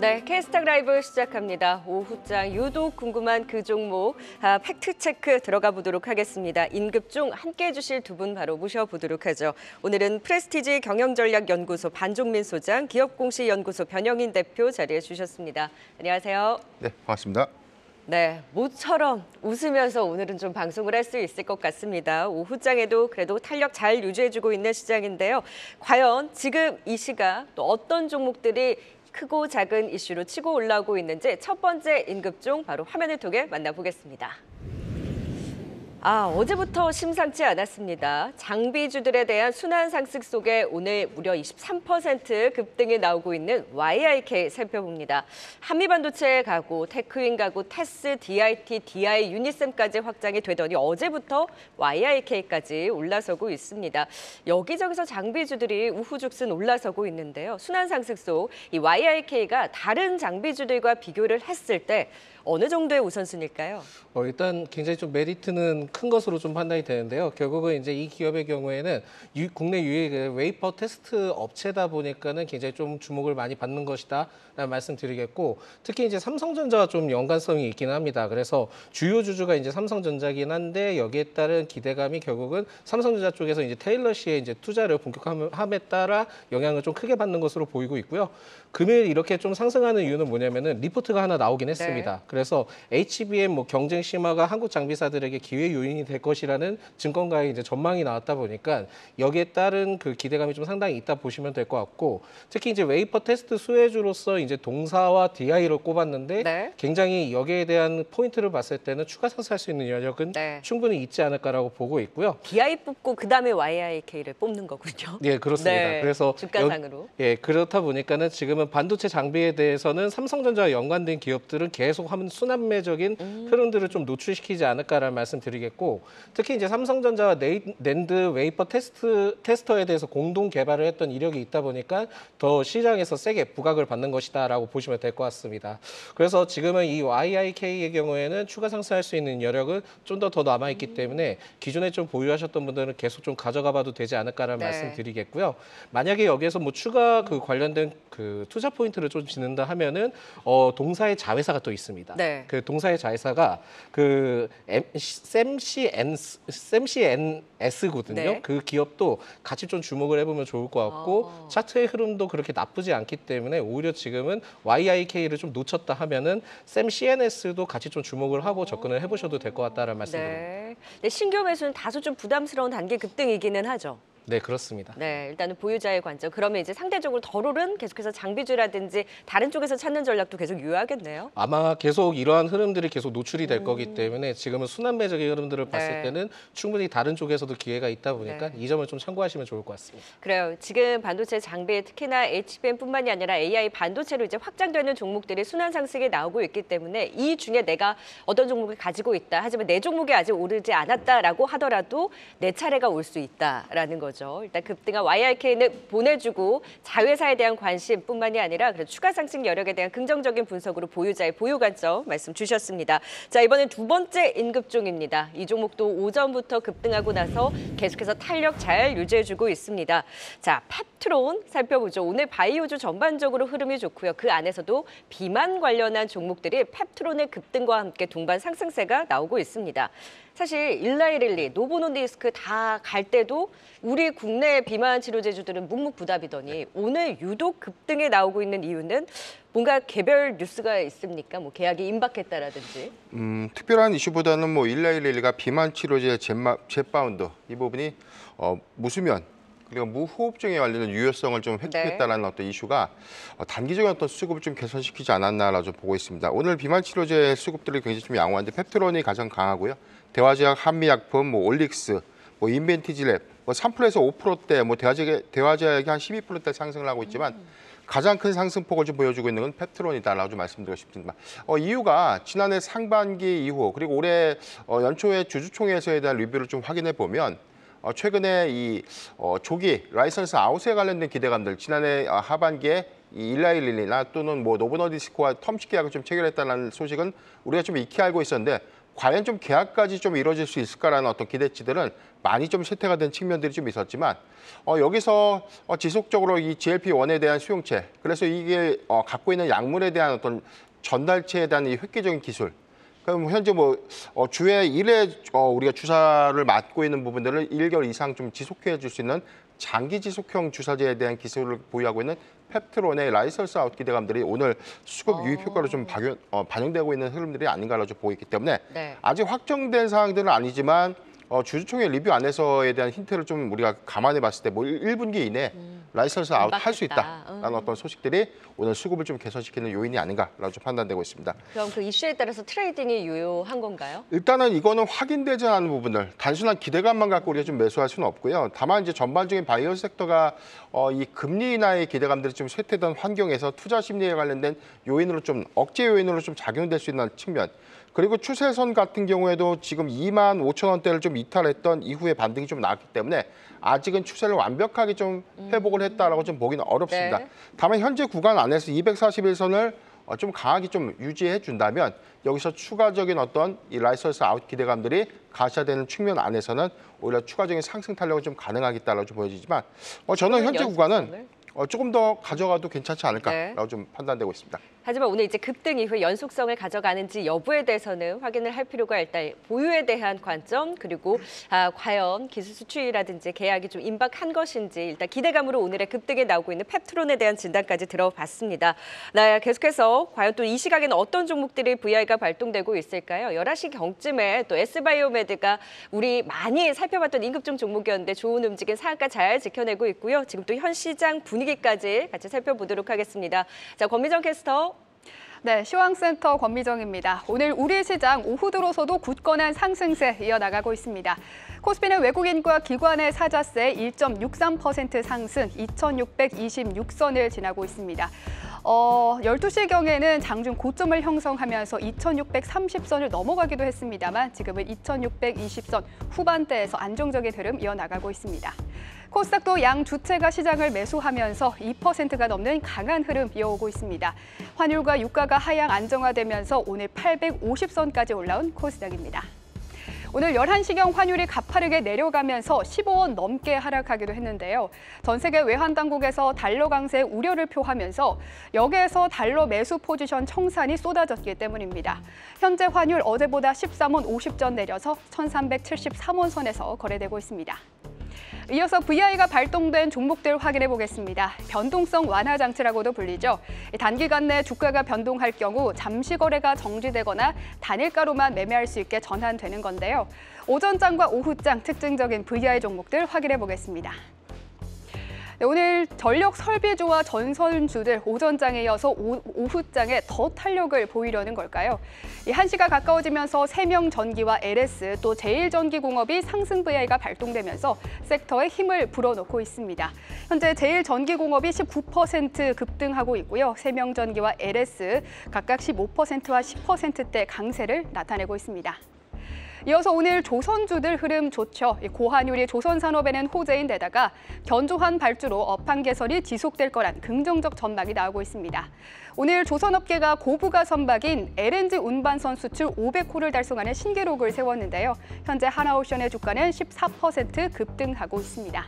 네, K-stock 라이브 시작합니다. 오후장 유독 궁금한 그 종목 아, 팩트 체크 들어가 보도록 하겠습니다. 인급중 함께 해 주실 두 분 바로 모셔보도록 하죠. 오늘은 프레스티지 경영전략연구소 반종민 소장, 기업공시연구소 변영인 대표 자리해 주셨습니다. 안녕하세요. 네, 반갑습니다. 네, 모처럼 웃으면서 오늘은 좀 방송을 할 수 있을 것 같습니다. 오후장에도 그래도 탄력 잘 유지해주고 있는 시장인데요. 과연 지금 이 시각 또 어떤 종목들이 크고 작은 이슈로 치고 올라오고 있는지 첫 번째 인급종 바로 화면을 통해 만나보겠습니다. 아, 어제부터 심상치 않았습니다. 장비주들에 대한 순환 상승 속에 오늘 무려 23% 급등이 나오고 있는 YIK 살펴봅니다. 한미반도체 가구, 테크윈 가구, 테스, DIT, DI, 유니셈까지 확장이 되더니 어제부터 YIK까지 올라서고 있습니다. 여기저기서 장비주들이 우후죽순 올라서고 있는데요. 순환 상승 속 이 YIK가 다른 장비주들과 비교를 했을 때 어느 정도의 우선순위일까요? 어, 일단 굉장히 좀 메리트는 큰 것으로 좀 판단이 되는데요. 결국은 이제 이 기업의 경우에는 유, 국내 유일 웨이퍼 테스트 업체다 보니까는 굉장히 좀 주목을 많이 받는 것이다라는 말씀드리겠고 특히 이제 삼성전자와 좀 연관성이 있기는 합니다. 그래서 주요 주주가 이제 삼성전자긴 한데 여기에 따른 기대감이 결국은 삼성전자 쪽에서 이제 테일러 시의 이제 투자를 본격화함에 따라 영향을 좀 크게 받는 것으로 보이고 있고요. 금일 이렇게 좀 상승하는 이유는 뭐냐면은 리포트가 하나 나오긴 했습니다. 네. 그래서 HBM 뭐 경쟁 심화가 한국 장비사들에게 기회 요인이 될 것이라는 증권가의 이제 전망이 나왔다 보니까 여기에 따른 그 기대감이 좀 상당히 있다 보시면 될 것 같고 특히 이제 웨이퍼 테스트 수혜주로서 이제 동사와 DI를 꼽았는데 네. 굉장히 여기에 대한 포인트를 봤을 때는 추가 상승할 수 있는 여력은 네. 충분히 있지 않을까라고 보고 있고요. DI 뽑고 그다음에 YIK를 뽑는 거군요. 예, 그렇습니다. 네, 그래서 주가상으로. 여- 예, 그렇다 보니까는 지금 은 반도체 장비에 대해서는 삼성전자와 연관된 기업들은 계속 하면 순환매적인 음. 흐름들을 좀 노출시키지 않을까라는 말씀 드리겠고 특히 이제 삼성전자와 네이, 낸드 웨이퍼 테스트 테스터에 대해서 공동 개발을 했던 이력이 있다 보니까 더 시장에서 세게 부각을 받는 것이다라고 보시면 될 것 같습니다. 그래서 지금은 이 YIK의 경우에는 추가 상승할 수 있는 여력은 좀 더더 남아 있기 때문에 기존에 좀 보유하셨던 분들은 계속 좀 가져가 봐도 되지 않을까라는 네. 말씀 드리겠고요. 만약에 여기에서 뭐 추가 그 관련된 그 투자 포인트를 좀 짓는다 하면은 어 동사의 자회사가 또 있습니다. 네. 그 동사의 자회사가 그 샘CN 샘CNS거든요. 네. 그 기업도 같이 좀 주목을 해보면 좋을 것 같고 아. 차트의 흐름도 그렇게 나쁘지 않기 때문에 오히려 지금은 YIK를 좀 놓쳤다 하면은 샘CNS도 같이 좀 주목을 하고 접근을 해보셔도 될 것 같다라는 말씀드립니다. 네. 네, 신규 매수는 다소 좀 부담스러운 단계 급등이기는 하죠. 네, 그렇습니다. 네, 일단은 보유자의 관점. 그러면 이제 상대적으로 덜 오른 계속해서 장비주라든지 다른 쪽에서 찾는 전략도 계속 유효하겠네요. 아마 계속 이러한 흐름들이 계속 노출이 될 거기 때문에 지금은 순환매적인 흐름들을 봤을 음. 네. 때는 충분히 다른 쪽에서도 기회가 있다 보니까 네. 이 점을 좀 참고하시면 좋을 것 같습니다. 그래요. 지금 반도체 장비 특히나 HBM뿐만이 아니라 AI 반도체로 이제 확장되는 종목들이 순환 상승에 나오고 있기 때문에 이 중에 내가 어떤 종목을 가지고 있다. 하지만 내 종목이 아직 오르지 않았다라고 하더라도 내 차례가 올 수 있다라는 거죠. 일단 급등한 YRK는 보내주고 자회사에 대한 관심뿐만이 아니라 추가 상승 여력에 대한 긍정적인 분석으로 보유자의 보유 관점 말씀 주셨습니다. 자 이번엔 두 번째 인급종입니다. 이 종목도 오전부터 급등하고 나서 계속해서 탄력 잘 유지해주고 있습니다. 자 펩트론 살펴보죠. 오늘 바이오주 전반적으로 흐름이 좋고요. 그 안에서도 비만 관련한 종목들이 펩트론의 급등과 함께 동반 상승세가 나오고 있습니다. 사실 일라이릴리, 노보노디스크 다 갈 때도 우리 국내 비만 치료제주들은 묵묵부답이더니 오늘 유독 급등이 나오고 있는 이유는 뭔가 개별 뉴스가 있습니까? 뭐 계약이 임박했다라든지. 음, 특별한 이슈보다는 뭐 일라일릴리가 비만 치료제 젭마- 젭바운드 이 부분이 어, 무수면 그리고 무호흡증에 관련된 유효성을 좀 획득했다라는 어떤 이슈가 어, 단기적인 어떤 수급을 좀 개선시키지 않았나라 좀 보고 있습니다. 오늘 비만 치료제 수급들이 굉장히 좀 양호한데 펩트론이 가장 강하고요. 대화제약, 한미약품, 뭐 올릭스, 뭐 인벤티지랩, 뭐 3%에서 5%대, 뭐 대화제약, 대화제약이 한 12%대 상승을 하고 있지만 가장 큰 상승폭을 좀 보여주고 있는 건 펩트론이다라고 좀 말씀드리고 싶습니다. 어, 이유가 지난해 상반기 이후 그리고 올해 어, 연초에 주주총회에서에 대한 리뷰를 좀 확인해 보면 어, 최근에 이 어, 조기 license out에 관련된 기대감들 지난해 어, 하반기에 이 일라일릴리나 또는 뭐 노보노디스크와 term sheet 계약을 좀 체결했다는 소식은 우리가 좀 익히 알고 있었는데 과연 좀 계약까지 좀 이루어질 수 있을까라는 어떤 기대치들은 많이 좀 쇠퇴가 된 측면들이 좀 있었지만 어, 여기서 어, 지속적으로 이 GLP-1에 대한 수용체 그래서 이게 어, 갖고 있는 약물에 대한 어떤 전달체에 대한 이 획기적인 기술 그럼 현재 뭐 어, 주에 일회 어, 우리가 주사를 맞고 있는 부분들을 1개월 이상 좀 지속해 줄 수 있는 장기 지속형 주사제에 대한 기술을 보유하고 있는 펩트론의 license out 기대감들이 오늘 수급 유입 효과로 좀 박연, 어, 반영되고 있는 흐름들이 아닌가로 좀 보고 있기 때문에 네. 아직 확정된 사항들은 아니지만 어, 주주총회 리뷰 안에서에 대한 힌트를 좀 우리가 감안해 봤을 때 뭐 1분기 이내 license out 할 수. 있다라는 어떤 소식들이 오늘 수급을 좀 개선시키는 요인이 아닌가라고 좀 판단되고 있습니다. 그럼 그 이슈에 따라서 trading이 유효한 건가요? 일단은 이거는 확인되지 않은 부분들 단순한 기대감만 갖고 우리가 좀 매수할 수는 없고요. 다만 이제 전반적인 바이오 섹터가 어, 이 금리 인하의 기대감들이 좀 쇠퇴된 환경에서 투자 심리에 관련된 요인으로 좀 억제 요인으로 좀 작용될 수 있는 측면. 그리고 추세선 같은 경우에도 지금 2만 5천 원대를 좀 이탈했던 이후에 반등이 좀 나왔기 때문에 아직은 추세를 완벽하게 좀 회복을 했다라고 좀 보기는 어렵습니다. 네. 다만 현재 구간 안에서 240일선을 어, 좀 강하게 좀 유지해 준다면 여기서 추가적인 어떤 이 license out 기대감들이 가시화되는 측면 안에서는 오히려 추가적인 상승 탄력은 좀 가능하겠다라고 좀 보여지지만 어, 저는 현재 구간은? 어, 조금 더 가져가도 괜찮지 않을까라고 네. 좀 판단되고 있습니다. 하지만 오늘 이제 급등 이후 연속성을 가져가는지 여부에 대해서는 확인을 할 필요가 일단 보유에 대한 관점 그리고 아, 과연 기술 수출이라든지 계약이 좀 임박한 것인지 일단 기대감으로 오늘의 급등에 나오고 있는 펩트론에 대한 진단까지 들어봤습니다. 네, 계속해서 과연 또 이 시각에는 어떤 종목들이 VI가 발동되고 있을까요? 11시 경쯤에 또 S바이오메드가 우리 많이 살펴봤던 임급중 종목이었는데 좋은 움직임 상한가 잘 지켜내고 있고요. 지금 또 현 시장 분위기까지 같이 살펴보도록 하겠습니다. 자, 권미정 캐스터 네, 시황센터 권미정입니다. 오늘 우리 시장 오후 들어서도 굳건한 상승세 이어나가고 있습니다. 코스피는 외국인과 기관의 사자세 1.63% 상승 2,626선을 지나고 있습니다. 어, 12시경에는 장중 고점을 형성하면서 2,630선을 넘어가기도 했습니다만 지금은 2,620선 후반대에서 안정적인 흐름 이어나가고 있습니다. 코스닥도 양 주체가 시장을 매수하면서 2%가 넘는 강한 흐름 이어오고 있습니다. 환율과 유가가 하향 안정화되면서 오늘 850선까지 올라온 코스닥입니다. 오늘 11시경 환율이 가파르게 내려가면서 15원 넘게 하락하기도 했는데요. 전 세계 외환 당국에서 달러 강세 우려를 표하면서 여기에서 달러 매수 포지션 청산이 쏟아졌기 때문입니다. 현재 환율 어제보다 13원 50전 내려서 1373원 선에서 거래되고 있습니다. 이어서 VI가 발동된 종목들 확인해 보겠습니다. 변동성 완화 장치라고도 불리죠. 단기간 내 주가가 변동할 경우 잠시 거래가 정지되거나 단일가로만 매매할 수 있게 전환되는 건데요. 오전장과 오후장 특징적인 VI 종목들 확인해 보겠습니다. 네, 오늘 전력 설비주와 전선주들 오전장에 이어서 오, 오후장에 더 탄력을 보이려는 걸까요? 이 1시가 가까워지면서 세명 전기와 LS 또 제일전기공업이 상승 VI가 발동되면서 섹터에 힘을 불어넣고 있습니다. 현재 제일전기공업이 19% 급등하고 있고요. 세명전기와 LS 각각 15%와 10%대 강세를 나타내고 있습니다. 이어서 오늘 조선주들 흐름 좋죠. 이 고환율이 조선산업에는 호재인 데다가 견조한 발주로 업황 개선이 지속될 거란 긍정적 전망이 나오고 있습니다. 오늘 조선업계가 고부가 선박인 LNG 운반선 수출 500호를 달성하는 신기록을 세웠는데요. 현재 하나오션의 주가는 14% 급등하고 있습니다.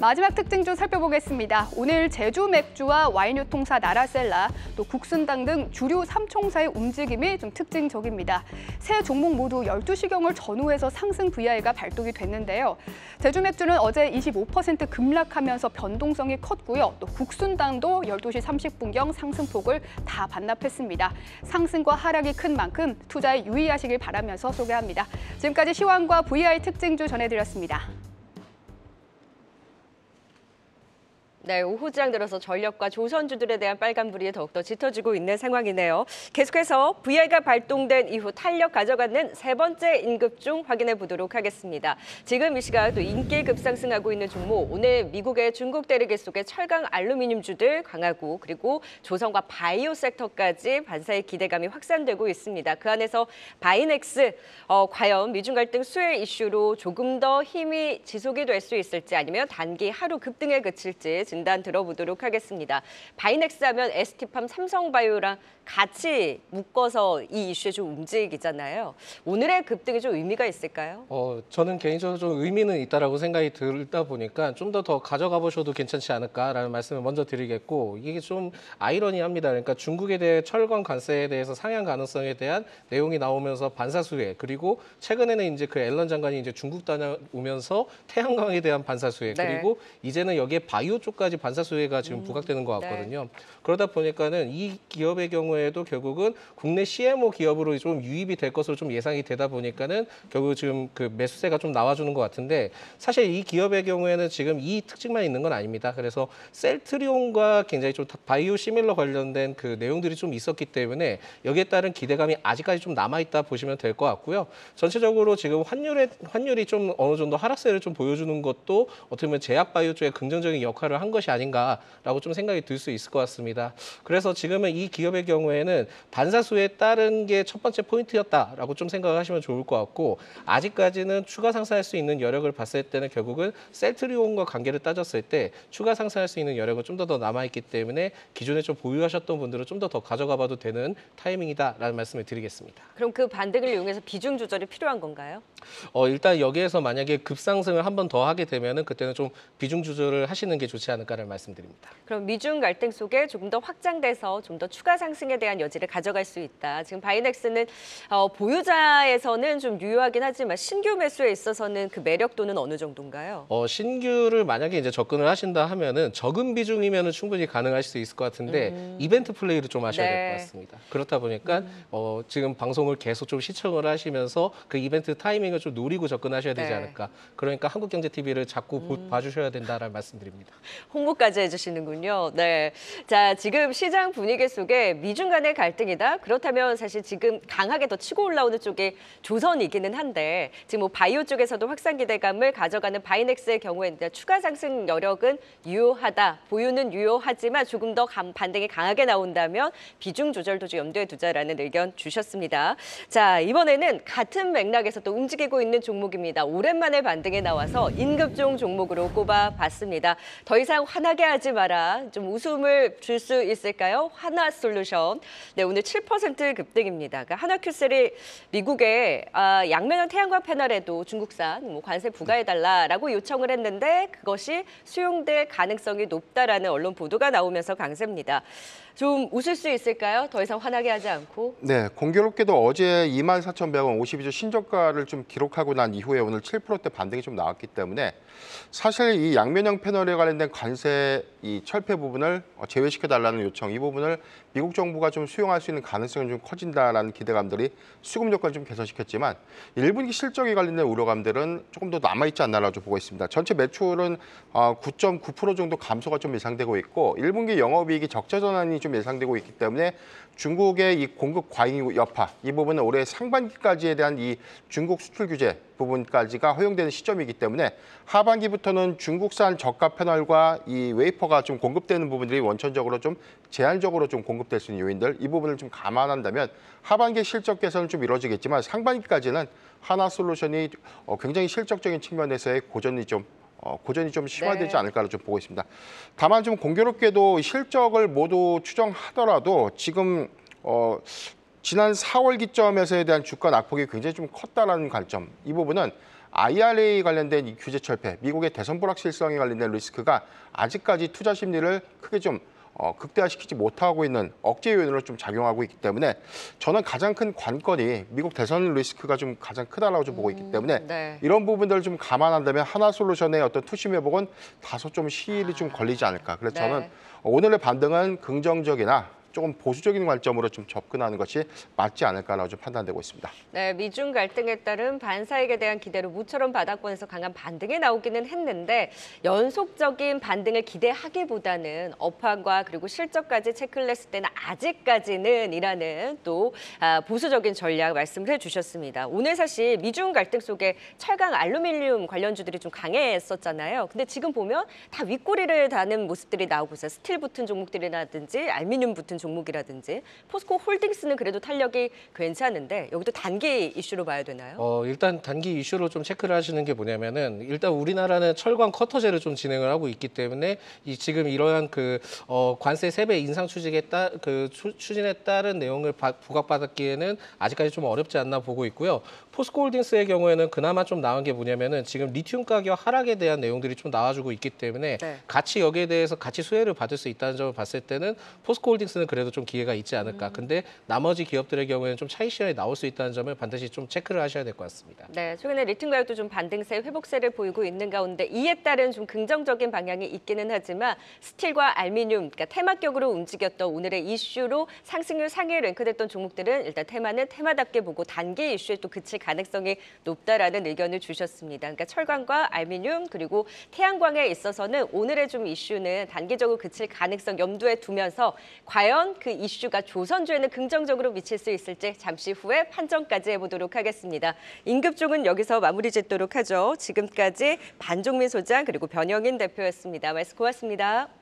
마지막 특징 좀 살펴보겠습니다. 오늘 제주 맥주와 와인 유통사 나라셀라, 또 국순당 등 주류 삼총사의 움직임이 좀 특징적입니다. 세 종목 모두 12시경을 전후해서 상승 VI가 발동이 됐는데요. 제주 맥주는 어제 25% 급락하면서 변동성이 컸고요. 또 국순당도 12시 30분경 상승폭을 다 반납했습니다. 상승과 하락이 큰 만큼 투자에 유의하시길 바라면서 소개합니다. 지금까지 시황과 VI 특징주 전해드렸습니다. 네, 오후장 들어서 전력과 조선주들에 대한 빨간불이 더욱더 짙어지고 있는 상황이네요. 계속해서 VI가 발동된 이후 탄력 가져가는 세 번째 인급중 확인해 보도록 하겠습니다. 지금 이 시각 또 인기 급상승하고 있는 종목, 오늘 미국의 중국 대리기 속의 철강 알루미늄주들 강하고 그리고 조선과 바이오 섹터까지 반사의 기대감이 확산되고 있습니다. 그 안에서 바이넥스, 어, 과연 미중 갈등 수혜 이슈로 조금 더 힘이 지속이 될 수 있을지 아니면 단기 하루 급등에 그칠지 진단 들어보도록 하겠습니다. 바이넥스 하면 ST팜 삼성바이오랑 같이 묶어서 이 이슈에 좀 움직이잖아요. 오늘의 급등이 좀 의미가 있을까요? 어, 저는 개인적으로 좀 의미는 있다라고 생각이 들다 보니까 좀 더 더 가져가 보셔도 괜찮지 않을까라는 말씀을 먼저 드리겠고 이게 좀 아이러니합니다. 그러니까 중국에 대해 철강 관세에 대해서 상향 가능성에 대한 내용이 나오면서 반사수혜 그리고 최근에는 이제 그 앨런 장관이 이제 중국 다녀오면서 태양광에 대한 반사수혜 네. 그리고 이제는 여기에 바이오 쪽까지 반사수혜가 지금 부각되는 것 같거든요. 그러다 보니까는 이 기업의 경우에도 결국은 국내 CMO 기업으로 좀 유입이 될 것으로 좀 예상이 되다 보니까는 결국 지금 그 매수세가 좀 나와주는 것 같은데 사실 이 기업의 경우에는 지금 이 특징만 있는 건 아닙니다. 그래서 셀트리온과 굉장히 좀 바이오 시밀러 관련된 그 내용들이 좀 있었기 때문에 여기에 따른 기대감이 아직까지 좀 남아 있다 보시면 될 것 같고요. 전체적으로 지금 환율의 환율이 좀 어느 정도 하락세를 좀 보여주는 것도 어떻게 보면 제약 바이오 쪽에 긍정적인 역할을 한 것이 아닌가라고 좀 생각이 들 수 있을 것 같습니다. 그래서 지금은 이 기업의 경우에는 반사수에 따른 게 첫 번째 포인트였다라고 좀 생각하시면 좋을 것 같고 아직까지는 추가 상승할 수 있는 여력을 봤을 때는 결국은 셀트리온과 관계를 따졌을 때 추가 상승할 수 있는 여력은 좀 더 더 남아 있기 때문에 기존에 좀 보유하셨던 분들은 좀 더 더 가져가 봐도 되는 타이밍이다라는 말씀을 드리겠습니다. 그럼 그 반등을 이용해서 비중 조절이 필요한 건가요? 어, 일단 여기에서 만약에 급상승을 한 번 더 하게 되면 은 그때는 좀 비중 조절을 하시는 게 좋지 않을까 라는 말씀드립니다. 그럼 미중 갈등 속에 조금 더 확장돼서 좀 더 추가 상승에 대한 여지를 가져갈 수 있다. 지금 바이넥스는 어, 보유자에서는 좀 유효하긴 하지만 신규 매수에 있어서는 그 매력도는 어느 정도인가요? 어, 신규를 만약에 이제 접근을 하신다 하면은 적은 비중이면은 충분히 가능할 수 있을 것 같은데 이벤트 플레이를 좀 하셔야 될 네. 것 같습니다. 그렇다 보니까 어, 지금 방송을 계속 좀 시청을 하시면서 그 이벤트 타이밍을 좀 노리고 접근하셔야 되지 네. 않을까. 그러니까 한국경제 TV를 자꾸 보- 봐주셔야 된다라는 말씀드립니다. 홍보까지 해주시는군요. 네. 자, 지금 시장 분위기 속에 미중 간의 갈등이다. 그렇다면 사실 지금 강하게 더 치고 올라오는 쪽이 조선이기는 한데 지금 뭐 바이오 쪽에서도 확산 기대감을 가져가는 바이넥스의 경우에는 추가 상승 여력은 유효하다. 보유는 유효하지만 조금 더 감- 반등이 강하게 나온다면 비중 조절도 좀 염두에 두자라는 의견 주셨습니다. 자, 이번에는 같은 맥락에서 또 움직이고 있는 종목입니다. 오랜만에 반등에 나와서 인급종 종목으로 꼽아봤습니다. 더 이상 화나게 하지 마라. 좀 웃음을 줄 수 있을까요? 하나 솔루션. 네, 오늘 7% 급등입니다. 그러니까 하나큐셀이 미국에 아, 양면형 태양광 패널에도 중국산 뭐 관세 부과해달라라고 요청을 했는데 그것이 수용될 가능성이 높다라는 언론 보도가 나오면서 강세입니다. 좀 웃을 수 있을까요? 더 이상 화나게 하지 않고. 네, 공교롭게도 어제 24,100원 52주 신저가를 좀 기록하고 난 이후에 오늘 7%대 반등이 좀 나왔기 때문에 사실 이 양면형 패널에 관련된 관세 이 철폐 부분을 어, 제외시켜 달라는 요청 이 부분을 미국 정부가 좀 수용할 수 있는 가능성이 좀 커진다라는 기대감들이 수급 여건을 좀 개선시켰지만 1분기 실적에 관련된 우려감들은 조금 더 남아 있지 않나라고 좀 보고 있습니다. 전체 매출은 어, 9.9% 정도 감소가 좀 예상되고 있고 1분기 영업이익이 적자 전환이 좀 예상되고 있기 때문에 중국의 이 공급 과잉 여파 이 부분은 올해 상반기까지에 대한 이 중국 수출 규제 부분까지가 허용되는 시점이기 때문에 하반기부터는 중국산 저가 패널과 이 웨이퍼가 좀 공급되는 부분들이 원천적으로 좀 제한적으로 좀 공급될 수 있는 요인들 이 부분을 좀 감안한다면 하반기 실적 개선은 좀 이루어지겠지만 상반기까지는 하나 솔루션이 어, 굉장히 실적적인 측면에서의 고전이 좀 어, 고전이 좀 심화되지 네. 않을까를 좀 보고 있습니다. 다만 좀 공교롭게도 실적을 모두 추정하더라도 지금 어, 지난 4월 기점에서에 대한 주가 낙폭이 굉장히 좀 컸다라는 관점. 이 부분은 IRA 관련된 이 규제 철폐, 미국의 대선 불확실성에 관련된 리스크가 아직까지 투자 심리를 크게 좀 어, 극대화시키지 못하고 있는 억제 요인으로 좀 작용하고 있기 때문에 저는 가장 큰 관건이 미국 대선 리스크가 좀 가장 크다라고 좀 보고 있기 때문에 네. 이런 부분들을 좀 감안한다면 하나 솔루션의 어떤 투심 회복은 다소 좀 시일이 좀 걸리지 않을까. 그래서 네. 저는 오늘의 반등은 긍정적이나 조금 보수적인 관점으로 좀 접근하는 것이 맞지 않을까라고 좀 판단되고 있습니다. 네, 미중 갈등에 따른 반사익에 대한 기대로 무처럼 바닥권에서 강한 반등이 나오기는 했는데 연속적인 반등을 기대하기보다는 업황과 그리고 실적까지 체크를 했을 때는 아직까지는 이라는 또 아, 보수적인 전략 말씀을 해주셨습니다. 오늘 사실 미중 갈등 속에 철강 알루미늄 관련주들이 좀 강했었잖아요. 근데 지금 보면 다 윗꼬리를 다는 모습들이 나오고 있어요. 스틸 붙은 종목들이라든지 알루미늄 붙은 종목이라든지 포스코 홀딩스는 그래도 탄력이 괜찮은데 여기도 단기 이슈로 봐야 되나요? 어, 일단 단기 이슈로 좀 체크를 하시는 게 뭐냐면은 일단 우리나라는 철강 쿼터제를 좀 진행을 하고 있기 때문에 이 지금 이러한 그 어, 관세 세배 인상 추진에 따 그 추진에 따른 내용을 바- 부각받았기에는 아직까지 좀 어렵지 않나 보고 있고요. 포스코홀딩스의 경우에는 그나마 좀 나은 게 뭐냐면은 지금 리튬 가격 하락에 대한 내용들이 좀 나와주고 있기 때문에 네. 같이 여기에 대해서 같이 수혜를 받을 수 있다는 점을 봤을 때는 포스코홀딩스는 그래도 좀 기회가 있지 않을까. 근데 나머지 기업들의 경우에는 좀 차익 시간이 나올 수 있다는 점을 반드시 좀 체크를 하셔야 될 것 같습니다. 네, 최근에 리튬 가격도 좀 반등세, 회복세를 보이고 있는 가운데 이에 따른 좀 긍정적인 방향이 있기는 하지만 스틸과 알미늄, 그러니까 테마격으로 움직였던 오늘의 이슈로 상승률 상위에 랭크됐던 종목들은 일단 테마는 테마답게 보고 단기 이슈에 또 그칠 가능성이 높다라는 의견을 주셨습니다. 그러니까 철강과 알미늄 그리고 태양광에 있어서는 오늘의 좀 이슈는 단기적으로 그칠 가능성 염두에 두면서 과연 그 이슈가 조선주에는 긍정적으로 미칠 수 있을지 잠시 후에 판정까지 해보도록 하겠습니다. 임급종은 여기서 마무리 짓도록 하죠. 지금까지 반종민 소장 그리고 변영인 대표였습니다. 말씀 고맙습니다.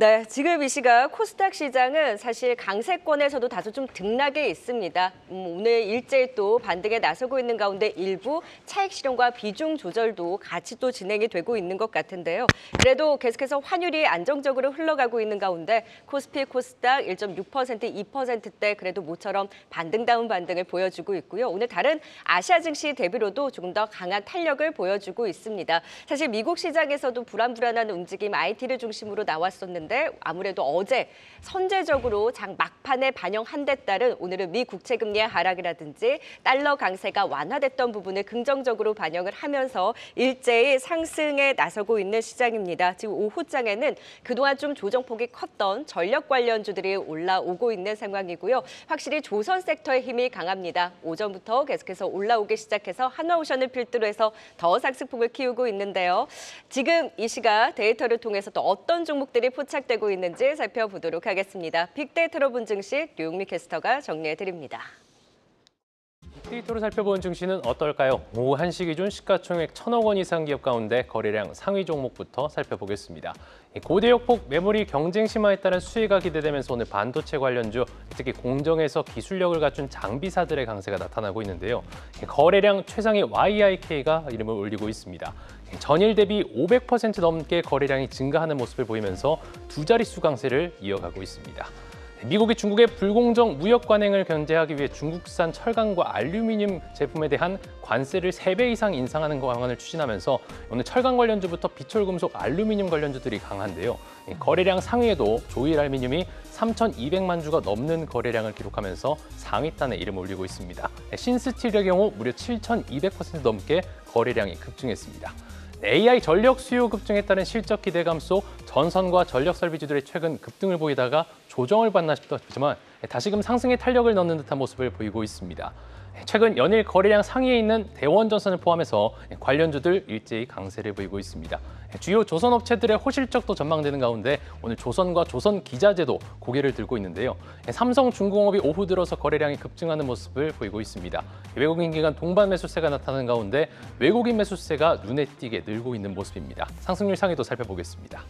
네, 지금 이 시각 코스닥 시장은 사실 강세권에서도 다소 좀 등락에 있습니다. 음, 오늘 일제히 또 반등에 나서고 있는 가운데 일부 차익 실현과 비중 조절도 같이 또 진행이 되고 있는 것 같은데요. 그래도 계속해서 환율이 안정적으로 흘러가고 있는 가운데 코스피 코스닥 1.6% 2%대 그래도 모처럼 반등다운 반등을 보여주고 있고요. 오늘 다른 아시아 증시 대비로도 조금 더 강한 탄력을 보여주고 있습니다. 사실 미국 시장에서도 불안불안한 움직임 IT를 중심으로 나왔었는데 아무래도 어제 선제적으로 장 막판에 반영한 데 따른 오늘은 미 국채 금리의 하락이라든지 달러 강세가 완화됐던 부분을 긍정적으로 반영을 하면서 일제히 상승에 나서고 있는 시장입니다. 지금 오후장에는 그동안 좀 조정폭이 컸던 전력 관련주들이 올라오고 있는 상황이고요. 확실히 조선 섹터의 힘이 강합니다. 오전부터 계속해서 올라오기 시작해서 한화오션을 필두로 해서 더 상승폭을 키우고 있는데요. 지금 이 시각 데이터를 통해서 또 어떤 종목들이 포착 되고 있는지 살펴보도록 하겠습니다. 빅데이터로 본 증시 류용미 캐스터가 정리해드립니다. 데이터로 살펴본 증시는 어떨까요? 오후 1시 기준 시가총액 천억 원 이상 기업 가운데 거래량 상위 종목부터 살펴보겠습니다. 이 고대역폭 메모리 경쟁 심화에 따른 수혜가 기대되면서 오늘 반도체 관련주, 특히 공정에서 기술력을 갖춘 장비사들의 강세가 나타나고 있는데요. 이 거래량 최상위 YIK가 이름을 올리고 있습니다. 이 전일 대비 500% 넘게 거래량이 증가하는 모습을 보이면서 두 자릿수 강세를 이어가고 있습니다. 미국이 중국의 불공정 무역 관행을 견제하기 위해 중국산 철강과 알루미늄 제품에 대한 관세를 세 배 이상 인상하는 방안을 추진하면서 오늘 철강 관련주부터 비철금속 알루미늄 관련주들이 강한데요. 이 거래량 상위에도 조일 알루미늄이 3,200만 주가 넘는 거래량을 기록하면서 상위단에 이름을 올리고 있습니다. 신스틸의 경우 무려 7,200% 넘게 거래량이 급증했습니다. AI 전력 수요 급증에 따른 실적 기대감 속 전선과 전력 설비주들의 최근 급등을 보이다가 조정을 받나 싶었지만 다시금 상승의 탄력을 넣는 듯한 모습을 보이고 있습니다. 최근 연일 거래량 상위에 있는 대원전선을 포함해서 관련주들 일제히 강세를 보이고 있습니다. 주요 조선 업체들의 호실적도 전망되는 가운데 오늘 조선과 조선 기자재도 고개를 들고 있는데요. 삼성중공업이 오후 들어서 거래량이 급증하는 모습을 보이고 있습니다. 외국인 기관 동반 매수세가 나타나는 가운데 외국인 매수세가 눈에 띄게 늘고 있는 모습입니다. 상승률 상위도 살펴보겠습니다.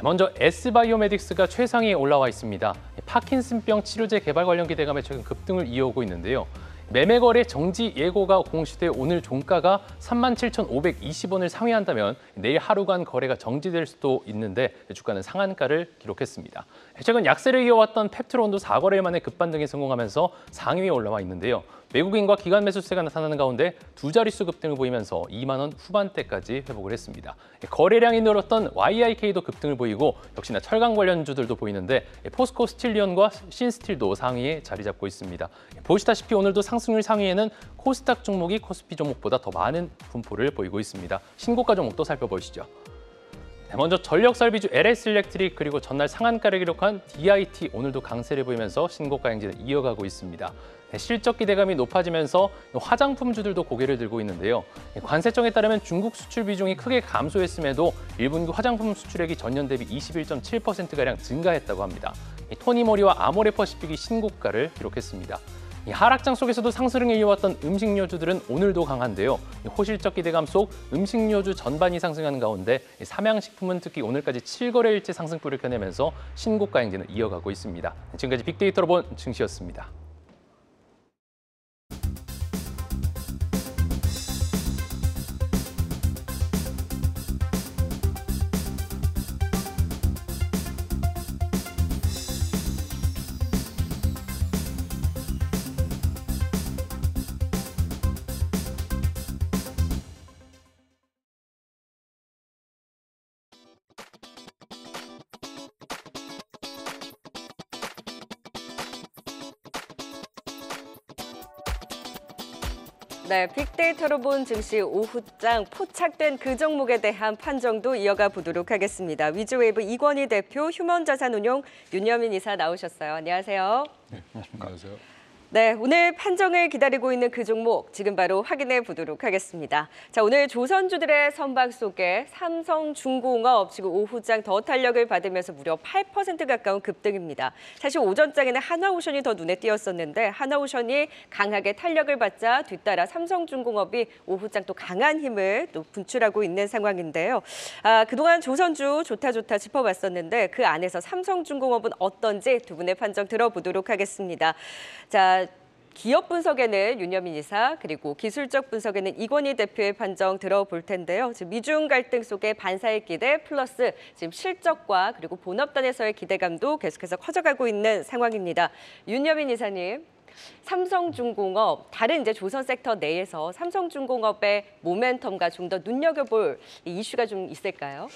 먼저 S바이오메딕스가 최상위에 올라와 있습니다. 파킨슨병 치료제 개발 관련 기대감에 최근 급등을 이어오고 있는데요. 매매 거래 정지 예고가 공시돼 오늘 종가가 37,520원을 상회한다면 내일 하루간 거래가 정지될 수도 있는데 주가는 상한가를 기록했습니다. 최근 약세를 이어왔던 펩트론도 4거래일 만에 급반등에 성공하면서 상위에 올라와 있는데요. 외국인과 기관 매수세가 나타나는 가운데 두 자릿수 급등을 보이면서 2만 원 후반대까지 회복을 했습니다. 거래량이 늘었던 YIK도 급등을 보이고 역시나 철강 관련주들도 보이는데 포스코 스틸리온과 신스틸도 상위에 자리 잡고 있습니다. 보시다시피 오늘도 상승률 상위에는 코스닥 종목이 코스피 종목보다 더 많은 분포를 보이고 있습니다. 신고가 종목도 살펴보시죠. 네, 먼저 전력 설비주 LS 일렉트릭 그리고 전날 상한가를 기록한 DIT 오늘도 강세를 보이면서 신고가 행진을 이어가고 있습니다. 네, 실적 기대감이 높아지면서 화장품주들도 고개를 들고 있는데요. 관세청에 따르면 중국 수출 비중이 크게 감소했음에도 1분기 화장품 수출액이 전년 대비 21.7%가량 증가했다고 합니다. 토니모리와 아모레퍼시픽이 신고가를 기록했습니다. 이 하락장 속에서도 상승을 이어왔던 음식료주들은 오늘도 강한데요. 이 호실적 기대감 속 음식료주 전반이 상승하는 가운데 이 삼양식품은 특히 오늘까지 7거래일째 상승폭을 켜내면서 신고가 행진을 이어가고 있습니다. 지금까지 빅데이터로 본 증시였습니다. 빅데이터로 본 증시 오후장 포착된 그 종목에 대한 판정도 이어가 보도록 하겠습니다. 위즈웨이브 이권희 대표 휴먼자산운용 윤여민 이사 나오셨어요. 안녕하세요. 안녕하세요. 네, 오늘 판정을 기다리고 있는 그 종목 지금 바로 확인해 보도록 하겠습니다. 자, 오늘 조선주들의 선박 속에 삼성중공업 지금 오후장 더 탄력을 받으면서 무려 8% 가까운 급등입니다. 사실 오전장에는 하나오션이 더 눈에 띄었었는데 하나오션이 강하게 탄력을 받자 뒤따라 삼성중공업이 오후장 또 강한 힘을 또 분출하고 있는 상황인데요. 아, 그동안 조선주 좋다 좋다 짚어봤었는데 그 안에서 삼성중공업은 어떤지 두 분의 판정 들어보도록 하겠습니다. 자, 기업 분석에는 윤여민 이사 그리고 기술적 분석에는 이권희 대표의 판정 들어볼 텐데요. 지금 미중 갈등 속에 반사의 기대 플러스 지금 실적과 그리고 본업단에서의 기대감도 계속해서 커져가고 있는 상황입니다. 윤여민 이사님. 삼성중공업 다른 이제 조선 섹터 내에서 삼성중공업의 모멘텀과 좀 더 눈여겨볼 이 이슈가 좀 있을까요?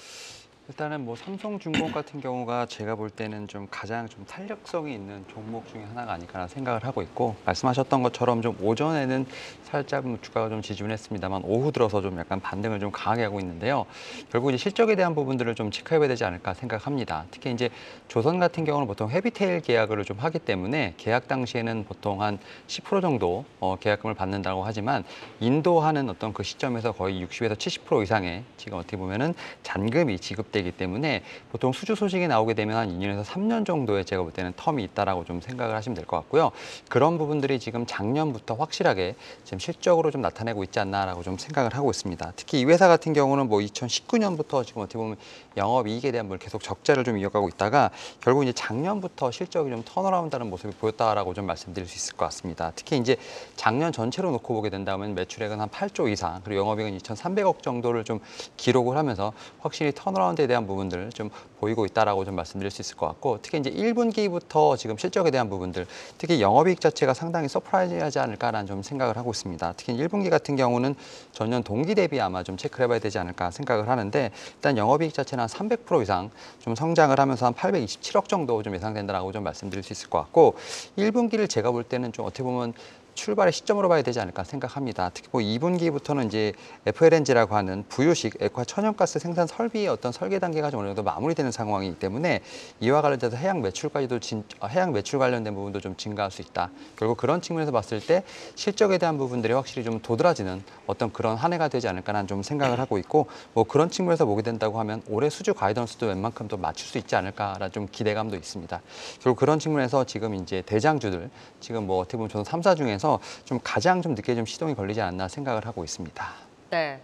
일단은 뭐 삼성중공 같은 경우가 제가 볼 때는 좀 가장 좀 탄력성이 있는 종목 중에 하나가 아닐까라는 생각을 하고 있고 말씀하셨던 것처럼 좀 오전에는 살짝 뭐 주가가 좀 지지했습니다만 오후 들어서 좀 약간 반등을 좀 강하게 하고 있는데요. 결국 이제 실적에 대한 부분들을 좀 체크해봐야 되지 않을까 생각합니다. 특히 이제 조선 같은 경우는 보통 헤비테일 계약을 좀 하기 때문에 계약 당시에는 보통 한 10% 정도 어, 계약금을 받는다고 하지만 인도하는 어떤 그 시점에서 거의 60에서 70% 이상의 지금 어떻게 보면은 잔금이 지급 되기 때문에 보통 수주 소식이 나오게 되면 한 2년에서 3년 정도의 제가 볼 때는 텀이 있다라고 좀 생각을 하시면 될 것 같고요. 그런 부분들이 지금 작년부터 확실하게 지금 실적으로 좀 나타내고 있지 않나라고 좀 생각을 하고 있습니다. 특히 이 회사 같은 경우는 뭐 2019년부터 지금 어떻게 보면 영업 이익에 대한 걸 계속 적자를 좀 이어가고 있다가 결국 이제 작년부터 실적이 좀 턴어라운드하는 모습이 보였다라고 좀 말씀드릴 수 있을 것 같습니다. 특히 이제 작년 전체로 놓고 보게 된다면 매출액은 한 8조 이상 그리고 영업이익은 2,300억 정도를 좀 기록을 하면서 확실히 turnaround에 대한 부분들을 좀 보이고 있다라고 좀 말씀드릴 수 있을 것 같고 특히 이제 1분기부터 지금 실적에 대한 부분들 특히 영업이익 자체가 상당히 surprise하지 않을까라는 좀 생각을 하고 있습니다. 특히 1분기 같은 경우는 전년 동기 대비 아마 좀 체크를 해봐야 되지 않을까 생각을 하는데 일단 영업이익 자체는 한 300% 이상 좀 성장을 하면서 한 827억 정도 좀 예상된다라고 좀 말씀드릴 수 있을 것 같고 1분기를 제가 볼 때는 좀 어떻게 보면 출발의 시점으로 봐야 되지 않을까 생각합니다. 특히 뭐 2분기부터는 이제 FLNG라고 하는 부유식 액화 천연가스 생산 설비의 어떤 설계 단계가 좀 어느 정도 마무리되는 상황이기 때문에 이와 관련돼서 해양 매출까지도 진, 어, 해양 매출 관련된 부분도 좀 증가할 수 있다. 결국 그런 측면에서 봤을 때 실적에 대한 부분들이 확실히 좀 도드라지는 어떤 그런 한 해가 되지 않을까라는 좀 생각을 하고 있고 뭐 그런 측면에서 보게 된다고 하면 올해 수주 가이던스도 웬만큼 더 맞출 수 있지 않을까라는 좀 기대감도 있습니다. 결국 그런 측면에서 지금 이제 대장주들 지금 뭐 어떻게 보면 저는 3사 중에서 좀 가장 좀 늦게 좀 시동이 걸리지 않나 생각을 하고 있습니다. 네.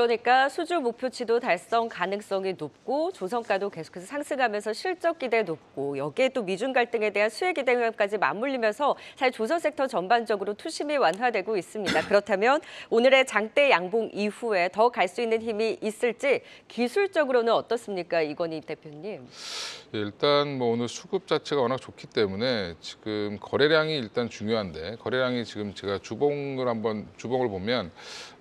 그러니까 수주 목표치도 달성 가능성이 높고 조성가도 계속해서 상승하면서 실적 기대 높고 여기에 또 미중 갈등에 대한 수혜 기대감까지 맞물리면서 사실 조선 섹터 전반적으로 투심이 완화되고 있습니다. 그렇다면 오늘의 장대 양봉 이후에 더 갈 수 있는 힘이 있을지 기술적으로는 어떻습니까, 이건희 대표님? 예, 일단 뭐 오늘 수급 자체가 워낙 좋기 때문에 지금 거래량이 일단 중요한데 거래량이 지금 제가 주봉을 한번 주봉을 보면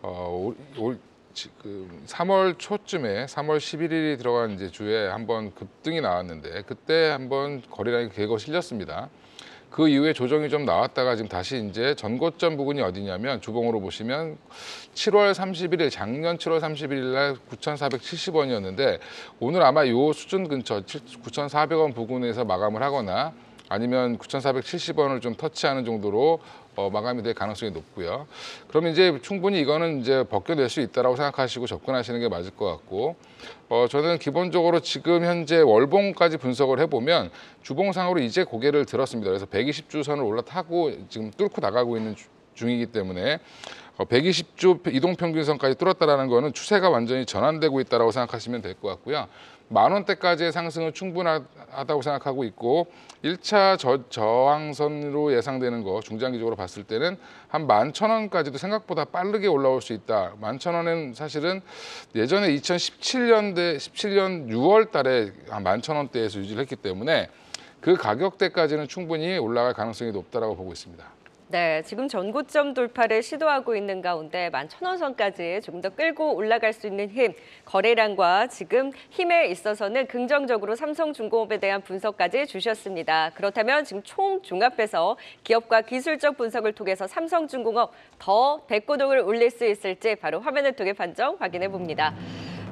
어, 올, 올 지금 3월 초쯤에 3월 11일이 들어간 이제 주에 한번 급등이 나왔는데 그때 한번 거래량이 계거 실렸습니다. 그 이후에 조정이 좀 나왔다가 지금 다시 이제 전고점 부근이 어디냐면 주봉으로 보시면 7월 31일 작년 7월 31일 날 9,470원이었는데 오늘 아마 요 수준 근처 9,400원 부근에서 마감을 하거나 아니면 9,470원을 좀 터치하는 정도로 어, 마감이 될 가능성이 높고요. 그럼 이제 충분히 이거는 이제 벗겨낼 수 있다라고 생각하시고 접근하시는 게 맞을 것 같고, 어, 저는 기본적으로 지금 현재 월봉까지 분석을 해보면 주봉상으로 이제 고개를 들었습니다. 그래서 120주선을 올라타고 지금 뚫고 나가고 있는 주- 중이기 때문에 어, 120주 이동평균선까지 뚫었다라는 거는 추세가 완전히 전환되고 있다라고 생각하시면 될 것 같고요. 만 원대까지의 상승은 충분하다고 생각하고 있고 1차 저, 저항선으로 예상되는 거 중장기적으로 봤을 때는 한만천 원까지도 생각보다 빠르게 올라올 수 있다. 만천 원은 사실은 예전에 2017년대 17년 6월 달에 한만천 원대에서 유지를 했기 때문에 그 가격대까지는 충분히 올라갈 가능성이 높다라고 보고 있습니다. 네, 지금 전고점 돌파를 시도하고 있는 가운데 만 천원 선까지 조금 더 끌고 올라갈 수 있는 힘, 거래량과 지금 힘에 있어서는 긍정적으로 삼성중공업에 대한 분석까지 주셨습니다. 그렇다면 지금 총 종합해서 기업과 기술적 분석을 통해서 삼성중공업 더 백고동을 올릴 수 있을지 바로 화면을 통해 판정 확인해 봅니다.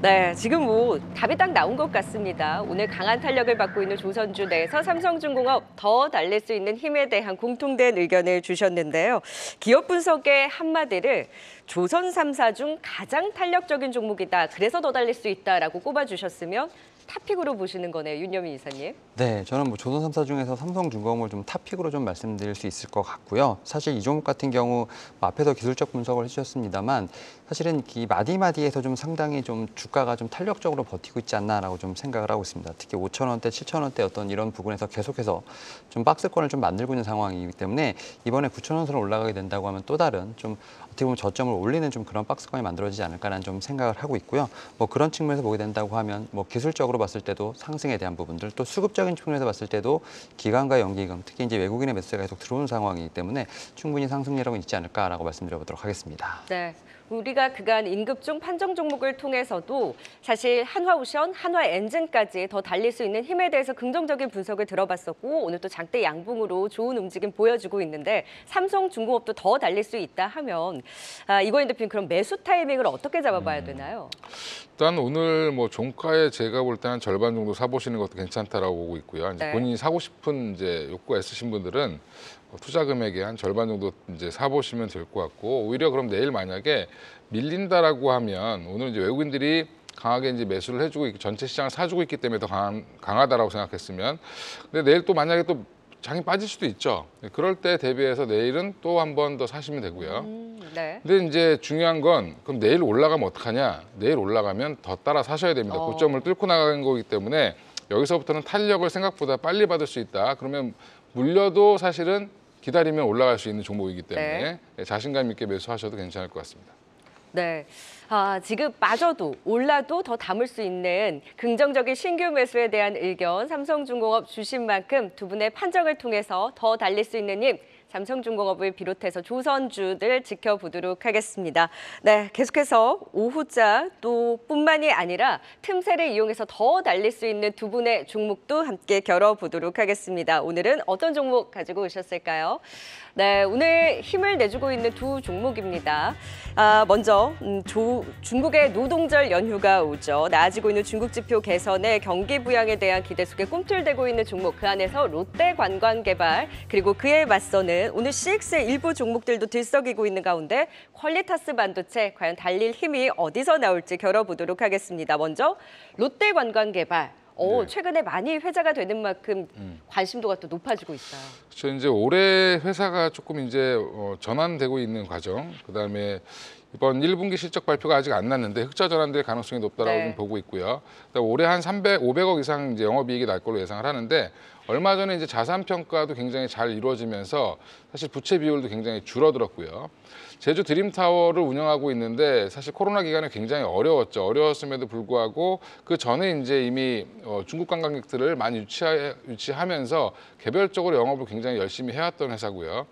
네, 지금 뭐 답이 딱 나온 것 같습니다. 오늘 강한 탄력을 받고 있는 조선주 내에서 삼성중공업 더 달릴 수 있는 힘에 대한 공통된 의견을 주셨는데요. 기업 분석의 한마디를 조선 3사 중 가장 탄력적인 종목이다. 그래서 더 달릴 수 있다라고 꼽아주셨으면 탑픽으로 보시는 거네요, 윤여민 이사님. 네, 저는 뭐 조선 3사 중에서 삼성중공업을 좀 탑픽으로 좀 말씀드릴 수 있을 것 같고요. 사실 이 종목 같은 경우 뭐 앞에서 기술적 분석을 해주셨습니다만 사실은 이 마디마디에서 좀 상당히 좀 주가가 좀 탄력적으로 버티고 있지 않나라고 좀 생각을 하고 있습니다. 특히 5천 원대, 7천 원대 어떤 이런 부분에서 계속해서 좀 박스권을 좀 만들고 있는 상황이기 때문에 이번에 9천 원선을 올라가게 된다고 하면 또 다른 좀 어떻게 보면 저점을 올리는 좀 그런 박스권이 만들어지지 않을까라는 좀 생각을 하고 있고요. 뭐 그런 측면에서 보게 된다고 하면 뭐 기술적으로 봤을 때도 상승에 대한 부분들 또 수급적인 측면에서 봤을 때도 기관과 연기금 특히 이제 외국인의 매수가 계속 들어오는 상황이기 때문에 충분히 상승률은 있지 않을까라고 말씀드려보도록 하겠습니다. 네. 우리가 그간 인급중 판정 종목을 통해서도 사실 한화오션, 한화 엔진까지 더 달릴 수 있는 힘에 대해서 긍정적인 분석을 들어봤었고 오늘 또 장대 양봉으로 좋은 움직임 보여주고 있는데 삼성 중공업도 더 달릴 수 있다 하면 아, 이거인 대표님 그럼 매수 타이밍을 어떻게 잡아봐야 되나요? 일단 오늘 뭐 종가에 제가 볼 때 한 절반 정도 사보시는 것도 괜찮다라고 보고 있고요. 이제 네. 본인이 사고 싶은 이제 욕구가 있으신 분들은 뭐 투자 금액의 한 절반 정도 이제 사보시면 될 것 같고 오히려 그럼 내일 만약에 밀린다라고 하면 오늘 이제 외국인들이 강하게 이제 매수를 해주고 있- 전체 시장을 사주고 있기 때문에 더 강한, 강하다라고 생각했으면 근데 내일 또 만약에 또 장이 빠질 수도 있죠. 그럴 때 대비해서 내일은 또 한 번 더 사시면 되고요. 음, 네. 근데 이제 중요한 건 그럼 내일 올라가면 어떡하냐? 내일 올라가면 더 따라 사셔야 됩니다. 어. 고점을 뚫고 나가는 거기 때문에 여기서부터는 탄력을 생각보다 빨리 받을 수 있다. 그러면 물려도 사실은 기다리면 올라갈 수 있는 종목이기 때문에 자신감 있게 매수하셔도 괜찮을 것 같습니다. 네. 아, 지금 빠져도 올라도 더 담을 수 있는 긍정적인 신규 매수에 대한 의견 삼성중공업 주신 만큼 두 분의 판정을 통해서 더 달릴 수 있는 힘 삼성중공업을 비롯해서 조선주들 지켜보도록 하겠습니다. 네, 계속해서 오후자 또 뿐만이 아니라 틈새를 이용해서 더 달릴 수 있는 두 분의 종목도 함께 겨뤄보도록 하겠습니다. 오늘은 어떤 종목 가지고 오셨을까요? 네, 오늘 힘을 내주고 있는 두 종목입니다. 아, 먼저 음, 조- 중국의 노동절 연휴가 오죠. 나아지고 있는 중국 지표 개선에 경기 부양에 대한 기대 속에 꿈틀대고 있는 종목 그 안에서 롯데 관광개발 그리고 그에 맞서는 오늘 CX의 일부 종목들도 들썩이고 있는 가운데 퀄리타스 반도체 과연 달릴 힘이 어디서 나올지 겨뤄보도록 하겠습니다. 먼저 롯데 관광개발. 어, 네. 최근에 많이 회자가 되는 만큼 관심도가 또 높아지고 있어요. 저 이제 올해 회사가 조금 이제 어, 전환되고 있는 과정, 그다음에 이번 1분기 실적 발표가 아직 안 났는데 흑자 전환될 가능성이 높다라고 네. 좀 보고 있고요. 올해 한 300, 500억 이상 이제 영업이익이 날 걸로 예상을 하는데 얼마 전에 이제 자산 평가도 굉장히 잘 이루어지면서 사실 부채 비율도 굉장히 줄어들었고요. 제주 드림타워를 운영하고 있는데 사실 코로나 기간에 굉장히 어려웠죠. 어려웠음에도 불구하고 그 전에 이제 이미 어, 중국 관광객들을 많이 유치하, 유치하면서 개별적으로 영업을 굉장히 열심히 해왔던 회사고요.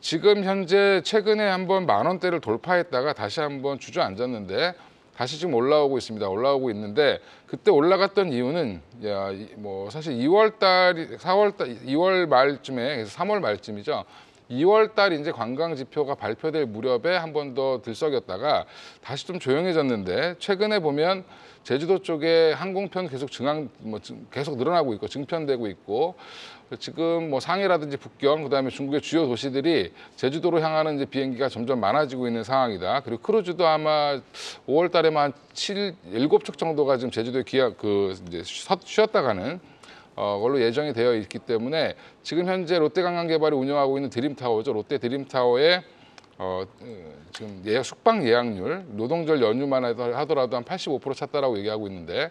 지금 현재 최근에 한번 만 원대를 돌파했다가 다시 한번 주저앉았는데 다시 지금 올라오고 있습니다. 올라오고 있는데 그때 올라갔던 이유는 야, 이- 뭐 사실 2월 달, 4월 달, 2월 말쯤에 그래서 3월 말쯤이죠. 2월 달 이제 관광 지표가 발표될 무렵에 한 번 더 들썩였다가 다시 좀 조용해졌는데 최근에 보면 제주도 쪽에 항공편 계속 증항 뭐 증- 계속 늘어나고 있고 증편되고 있고 지금 뭐 상해라든지 북경 그다음에 중국의 주요 도시들이 제주도로 향하는 이제 비행기가 점점 많아지고 있는 상황이다. 그리고 크루즈도 아마 5월 달에만 7, 7척 정도가 지금 제주도에 기항 그 이제 쉬- 쉬었다 가는 어, 걸로 예정이 되어 있기 때문에 지금 현재 롯데관광개발이 운영하고 있는 드림타워죠. 롯데 드림타워에 어, 어, 지금 예약 숙박 예약률 노동절 연휴만 하더- 하더라도 한 85% 찼다라고 얘기하고 있는데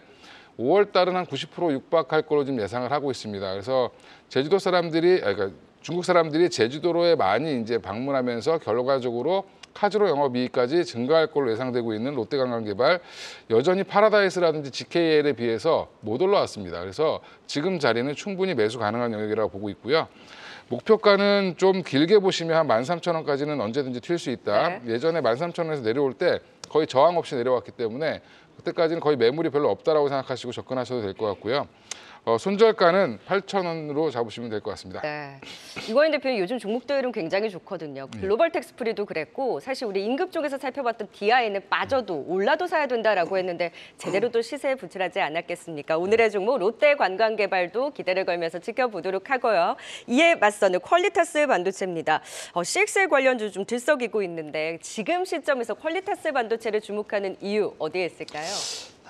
5월 달은 한 90% 육박할 걸로 지금 예상을 하고 있습니다. 그래서 제주도 사람들이 그러니까 중국 사람들이 제주도로에 많이 이제 방문하면서 결과적으로 카지노 영업이익까지 증가할 걸로 예상되고 있는 롯데관광개발 여전히 파라다이스라든지 GKL에 비해서 못 올라왔습니다. 그래서 지금 자리는 충분히 매수 가능한 영역이라고 보고 있고요. 목표가는 좀 길게 보시면 한 13,000원까지는 언제든지 튈 수 있다. 네. 예전에 13,000원에서 내려올 때 거의 저항 없이 내려왔기 때문에 그때까지는 거의 매물이 별로 없다라고 생각하시고 접근하셔도 될 것 같고요. 어, 손절가는 8,000원으로 잡으시면 될 것 같습니다. 네. 이권희 대표님 요즘 종목들은 굉장히 좋거든요. 글로벌 텍스프리도 그랬고 사실 우리 인급 쪽에서 살펴봤던 DI는 빠져도 올라도 사야 된다라고 했는데 제대로 또 시세에 분출하지 않았겠습니까? 오늘의 종목 롯데 관광개발도 기대를 걸면서 지켜보도록 하고요. 이에 맞서는 퀄리타스 반도체입니다. 어, CXL 관련주 좀 들썩이고 있는데 지금 시점에서 퀄리타스 반도체를 주목하는 이유 어디에 있을까요?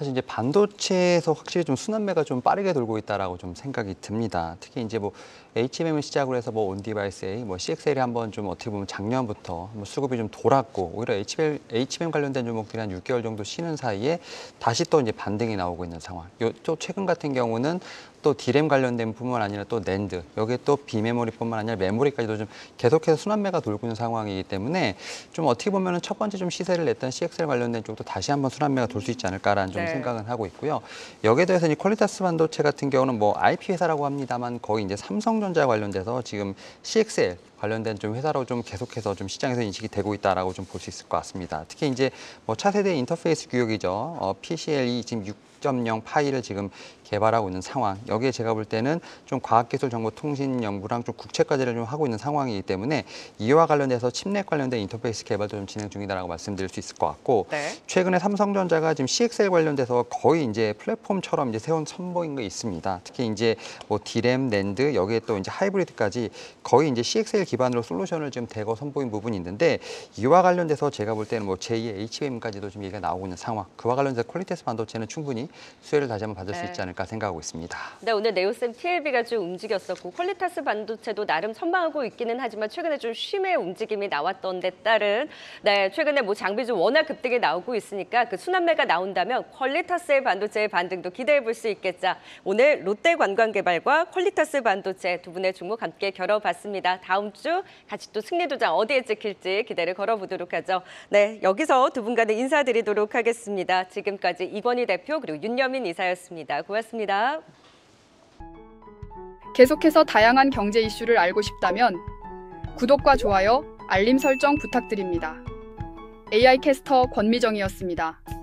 사실 이제 반도체에서 확실히 좀 순환매가 좀 빠르게 돌고 있다라고 좀 생각이 듭니다. 특히 이제 뭐 HBM을 시작으로 해서 뭐 on-device에 뭐 CXL이 한번 좀 어떻게 보면 작년부터 뭐 수급이 좀 돌았고 오히려 HBM, HBM 관련된 종목들이 한 6개월 정도 쉬는 사이에 다시 또 이제 반등이 나오고 있는 상황. 요 또 최근 같은 경우는 또 디램 관련된 뿐만 아니라 또 낸드 여기에 또 비메모리뿐만 아니라 메모리까지도 좀 계속해서 순환매가 돌고 있는 상황이기 때문에 좀 어떻게 보면은 첫 번째 좀 시세를 냈던 CXL 관련된 쪽도 다시 한번 순환매가 돌 수 있지 않을까라는 좀 네. 생각은 하고 있고요. 여기에 대해서 이 퀄리타스 반도체 같은 경우는 뭐 IP 회사라고 합니다만 거의 이제 삼성전자 관련돼서 지금 CXL 관련된 좀 회사로 좀 계속해서 좀 시장에서 인식이 되고 있다라고 좀 볼 수 있을 것 같습니다. 특히 이제 뭐 차세대 인터페이스 규격이죠. 어, PCL이 지금 6.0 파이를 지금 개발하고 있는 상황. 여기에 제가 볼 때는 좀 과학기술정보통신부랑 좀 국책과제를 좀 하고 있는 상황이기 때문에 이와 관련돼서 chiplet 관련된 인터페이스 개발도 좀 진행 중이다라고 말씀드릴 수 있을 것 같고 네. 최근에 삼성전자가 지금 CXL 관련돼서 거의 이제 플랫폼처럼 이제 세운 선보인 게 있습니다. 특히 이제 뭐 DRAM, NAND 여기에 또 이제 하이브리드까지 거의 이제 CXL 기반으로 솔루션을 지금 대거 선보인 부분이 있는데 이와 관련돼서 제가 볼 때는 뭐 제2의 HBM까지도 좀 얘기가 나오고 있는 상황. 그와 관련돼서 퀄리타스 반도체는 충분히 수혜를 다시 한번 받을 수 네. 있지 않을까 생각하고 있습니다. 네, 오늘 네오셈 TLB가 좀 움직였었고 퀄리타스 반도체도 나름 선방하고 있기는 하지만 최근에 좀 쉼의 움직임이 나왔던 데 따른 네, 최근에 뭐 장비주 워낙 급등이 나오고 있으니까 그 순환매가 나온다면 퀄리타스의 반도체의 반등도 기대해 볼 수 있겠죠. 오늘 롯데 관광개발과 퀄리타스 반도체 두 분의 종목 함께 겨뤄봤습니다. 다음 주 같이 또 승리 도장 어디에 찍힐지 기대를 걸어보도록 하죠. 네, 여기서 두 분과는 인사드리도록 하겠습니다. 지금까지 이건희 대표 그리고 윤여민 이사였습니다. 고맙 습니다. 계속해서 다양한 경제 이슈를 알고 싶다면 구독과 좋아요, 알림 설정 부탁드립니다. AI 캐스터 권미정이었습니다.